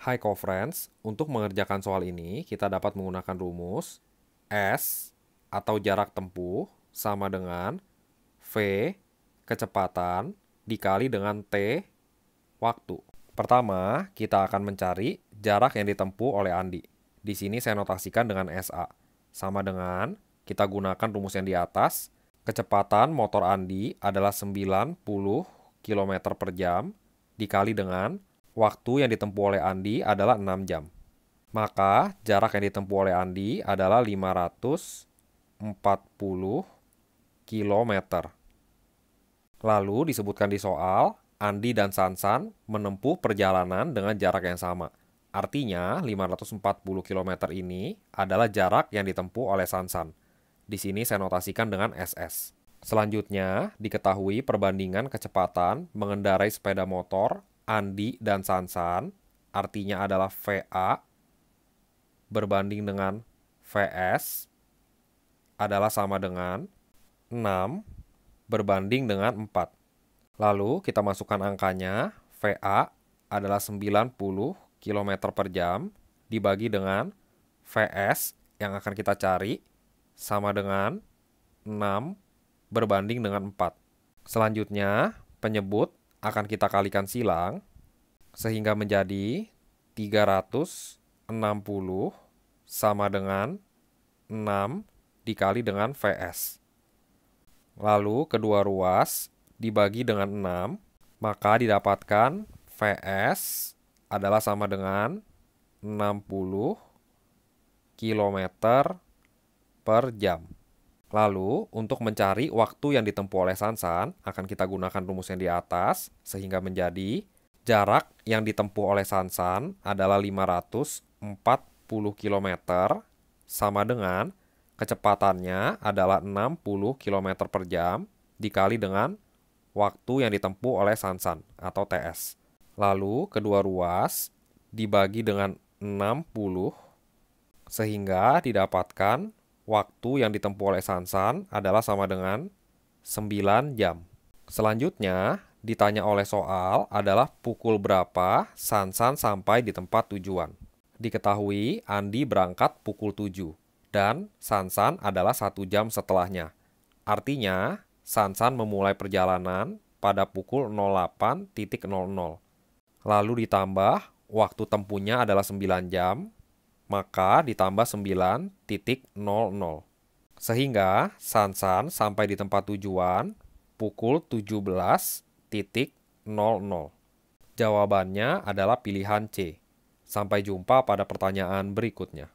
Hai co-friends, untuk mengerjakan soal ini kita dapat menggunakan rumus S atau jarak tempuh sama dengan V kecepatan dikali dengan T waktu. Pertama, kita akan mencari jarak yang ditempuh oleh Andi. Di sini saya notasikan dengan SA. Sama dengan kita gunakan rumus yang di atas, kecepatan motor Andi adalah 90 km per jam dikali dengan waktu yang ditempuh oleh Andi adalah 6 jam. Maka jarak yang ditempuh oleh Andi adalah 540 km. Lalu disebutkan di soal, Andi dan Sansan menempuh perjalanan dengan jarak yang sama. Artinya 540 km ini adalah jarak yang ditempuh oleh Sansan. Di sini saya notasikan dengan SS. Selanjutnya, diketahui perbandingan kecepatan mengendarai sepeda motor Andi dan Sansan, artinya adalah VA berbanding dengan VS adalah sama dengan 6 berbanding dengan 4. Lalu kita masukkan angkanya, VA adalah 90 km per jam dibagi dengan VS yang akan kita cari sama dengan 6 berbanding dengan 4. Selanjutnya, penyebut akan kita kalikan silang sehingga menjadi 360 sama dengan 6 dikali dengan VS. Lalu kedua ruas dibagi dengan 6, maka didapatkan VS adalah sama dengan 60 km per jam. Lalu, untuk mencari waktu yang ditempuh oleh Sansan, akan kita gunakan rumus yang di atas, sehingga menjadi jarak yang ditempuh oleh Sansan adalah 540 km, sama dengan kecepatannya adalah 60 km per jam, dikali dengan waktu yang ditempuh oleh Sansan, atau TS. Lalu, kedua ruas dibagi dengan 60, sehingga didapatkan waktu yang ditempuh oleh Sansan adalah sama dengan 9 jam. Selanjutnya, ditanya oleh soal adalah pukul berapa Sansan sampai di tempat tujuan. Diketahui Andi berangkat pukul 7 dan Sansan adalah satu jam setelahnya. Artinya, Sansan memulai perjalanan pada pukul 08.00. Lalu ditambah waktu tempuhnya adalah 9 jam, maka ditambah 9.00. Sehingga Sansan sampai di tempat tujuan pukul 17.00. Jawabannya adalah pilihan C. Sampai jumpa pada pertanyaan berikutnya.